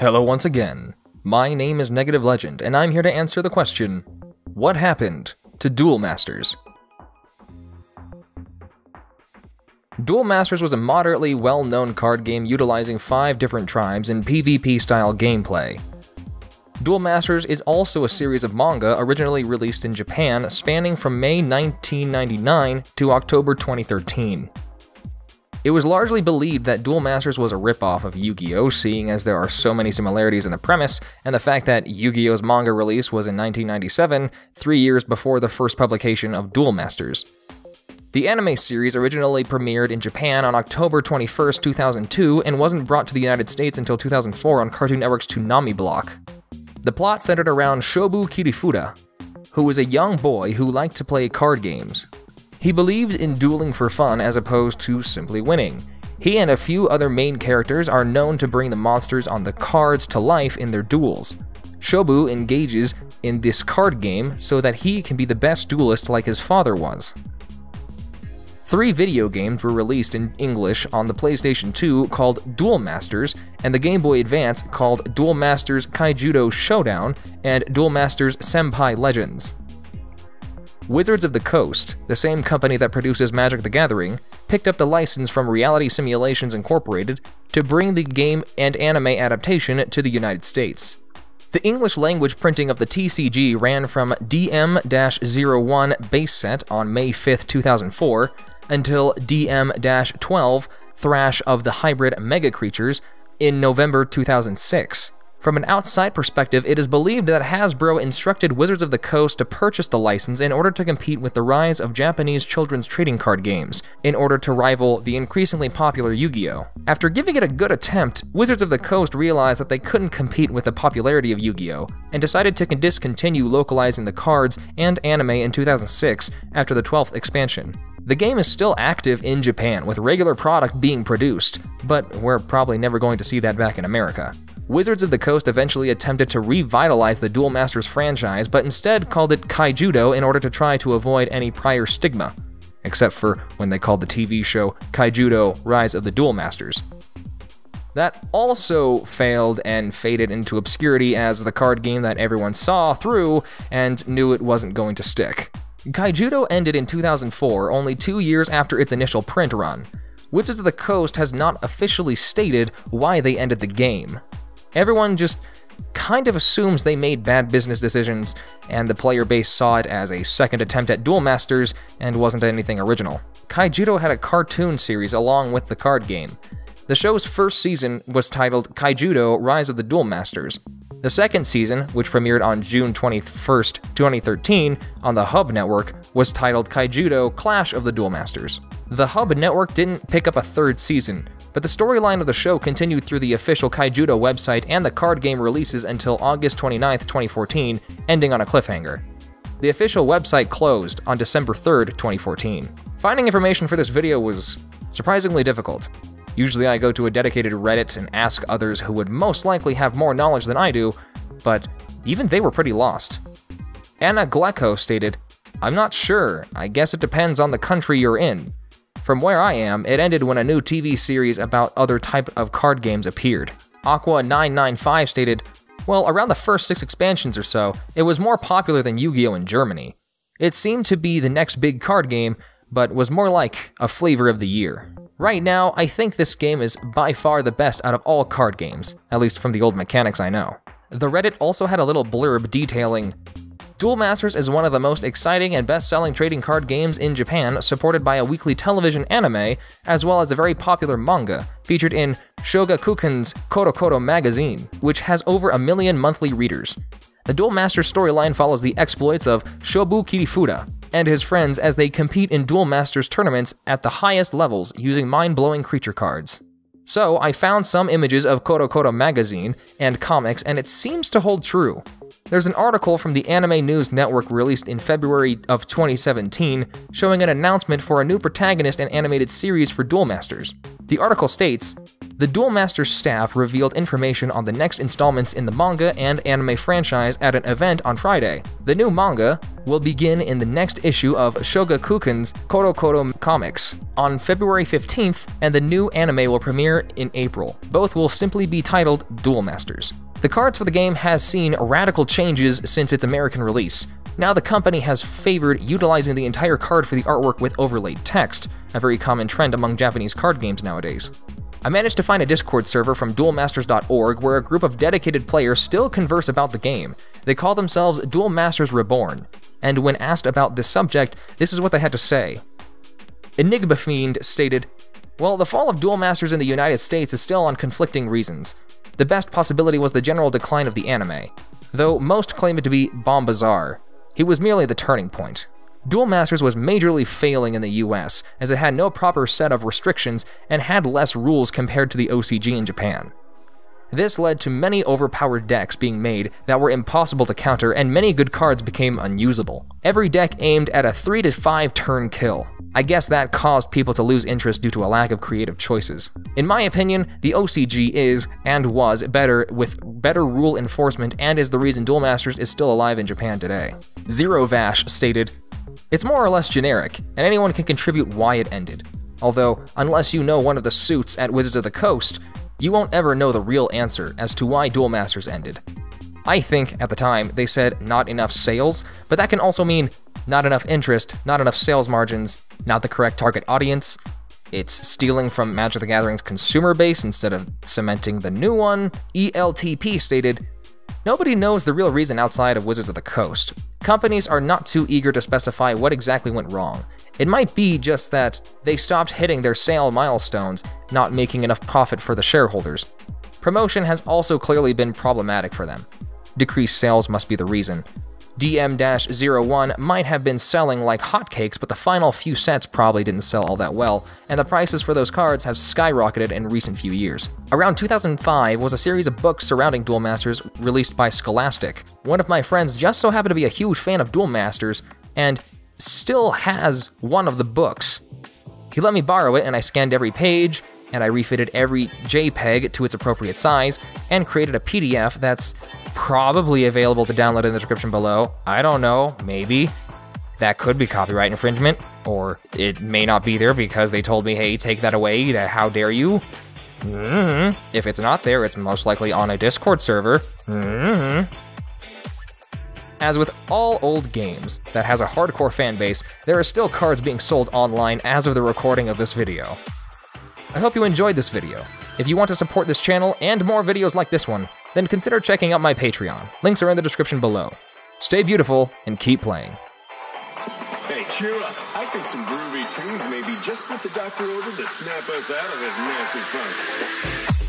Hello once again. My name is Negative Legend, and I'm here to answer the question What happened to Duel Masters? Duel Masters was a moderately well known card game utilizing five different tribes in PvP style gameplay. Duel Masters is also a series of manga originally released in Japan spanning from May 1999 to October 2013. It was largely believed that Duel Masters was a ripoff of Yu-Gi-Oh, seeing as there are so many similarities in the premise, and the fact that Yu-Gi-Oh's manga release was in 1997, three years before the first publication of Duel Masters. The anime series originally premiered in Japan on October 21, 2002, and wasn't brought to the United States until 2004 on Cartoon Network's Toonami block. The plot centered around Shobu Kirifuda, who was a young boy who liked to play card games. He believed in dueling for fun as opposed to simply winning. He and a few other main characters are known to bring the monsters on the cards to life in their duels. Shobu engages in this card game so that he can be the best duelist like his father was. Three video games were released in English on the PlayStation 2 called Duel Masters, and the Game Boy Advance called Duel Masters Kaijudo Showdown and Duel Masters Sempai Legends. Wizards of the Coast, the same company that produces Magic the Gathering, picked up the license from Reality Simulations Incorporated to bring the game and anime adaptation to the United States. The English language printing of the TCG ran from DM 01 base set on May 5, 2004, until DM 12 Thrash of the Hybrid Mega Creatures in November 2006. From an outside perspective, it is believed that Hasbro instructed Wizards of the Coast to purchase the license in order to compete with the rise of Japanese children's trading card games, in order to rival the increasingly popular Yu-Gi-Oh! After giving it a good attempt, Wizards of the Coast realized that they couldn't compete with the popularity of Yu-Gi-Oh! and decided to discontinue localizing the cards and anime in 2006 after the 12th expansion. The game is still active in Japan, with regular product being produced, but we're probably never going to see that back in America. Wizards of the Coast eventually attempted to revitalize the Duel Masters franchise, but instead called it Kaijudo in order to try to avoid any prior stigma, except for when they called the TV show Kaijudo Rise of the Duel Masters. That also failed and faded into obscurity as the card game that everyone saw through and knew it wasn't going to stick. Kaijudo ended in 2004, only two years after its initial print run. Wizards of the Coast has not officially stated why they ended the game. Everyone just kind of assumes they made bad business decisions, and the player base saw it as a second attempt at Duel Masters and wasn't anything original. Kaijudo had a cartoon series along with the card game. The show's first season was titled Kaijudo Rise of the Duel Masters. The second season, which premiered on June 21, 2013, on the Hub Network, was titled Kaijudo Clash of the Duel Masters. The Hub Network didn't pick up a third season, but the storyline of the show continued through the official Kaijudo website and the card game releases until August 29, 2014, ending on a cliffhanger. The official website closed on December 3, 2014. Finding information for this video was surprisingly difficult. Usually I go to a dedicated Reddit and ask others who would most likely have more knowledge than I do, but even they were pretty lost. Anna Glecko stated, I'm not sure, I guess it depends on the country you're in. From where I am, it ended when a new TV series about other type of card games appeared. Aqua995 stated, well, around the first six expansions or so, it was more popular than Yu-Gi-Oh! in Germany. It seemed to be the next big card game, but was more like a flavor of the year. Right now, I think this game is by far the best out of all card games, at least from the old mechanics I know. The Reddit also had a little blurb detailing Duel Masters is one of the most exciting and best-selling trading card games in Japan, supported by a weekly television anime, as well as a very popular manga, featured in Shogakukan's CoroCoro magazine, which has over a million monthly readers. The Duel Masters storyline follows the exploits of Shobu Kirifuda and his friends as they compete in Duel Masters tournaments at the highest levels using mind-blowing creature cards. So, I found some images of CoroCoro magazine and comics, and it seems to hold true. There's an article from the Anime News Network released in February of 2017 showing an announcement for a new protagonist and animated series for Duel Masters. The article states, The Duel Masters staff revealed information on the next installments in the manga and anime franchise at an event on Friday. The new manga will begin in the next issue of Shogakukan's CoroCoro Comics on February 15th, and the new anime will premiere in April. Both will simply be titled Duel Masters. The cards for the game has seen radical changes since its American release. Now the company has favored utilizing the entire card for the artwork with overlaid text, a very common trend among Japanese card games nowadays. I managed to find a Discord server from duelmasters.org where a group of dedicated players still converse about the game. They call themselves Duel Masters Reborn, and when asked about this subject, this is what they had to say. Enigma Fiend stated, Well, the fall of Duel Masters in the United States is still on conflicting reasons. The best possibility was the general decline of the anime, though most claim it to be Bombazar. He was merely the turning point. Duel Masters was majorly failing in the US, as it had no proper set of restrictions and had less rules compared to the OCG in Japan. This led to many overpowered decks being made that were impossible to counter, and many good cards became unusable. Every deck aimed at a 3 to 5 turn kill. I guess that caused people to lose interest due to a lack of creative choices. In my opinion, the OCG is, and was, better with better rule enforcement and is the reason Duel Masters is still alive in Japan today. Zero Vash stated, it's more or less generic, and anyone can contribute why it ended. Although, unless you know one of the suits at Wizards of the Coast, you won't ever know the real answer as to why Duel Masters ended. I think, at the time, they said not enough sales, but that can also mean not enough interest, not enough sales margins, not the correct target audience, it's stealing from Magic the Gathering's consumer base instead of cementing the new one. ELTP stated, Nobody knows the real reason outside of Wizards of the Coast. Companies are not too eager to specify what exactly went wrong. It might be just that they stopped hitting their sale milestones, not making enough profit for the shareholders. Promotion has also clearly been problematic for them. Decreased sales must be the reason. DM-01 might have been selling like hotcakes, but the final few sets probably didn't sell all that well, and the prices for those cards have skyrocketed in recent few years. Around 2005 was a series of books surrounding Duel Masters released by Scholastic. One of my friends just so happened to be a huge fan of Duel Masters, and still has one of the books. He let me borrow it, and I scanned every page, and I refitted every JPEG to its appropriate size, and created a PDF that's probably available to download in the description below. I don't know, maybe. That could be copyright infringement, or it may not be there because they told me, hey, take that away, how dare you? Mm-hmm. If it's not there, it's most likely on a Discord server. Mm-hmm. As with all old games that has a hardcore fanbase, there are still cards being sold online as of the recording of this video. I hope you enjoyed this video. If you want to support this channel and more videos like this one, then consider checking out my Patreon. Links are in the description below. Stay beautiful and keep playing. Hey, cheer up. I think some groovy tunes may be just what the doctor ordered to snap us out of this nasty funk.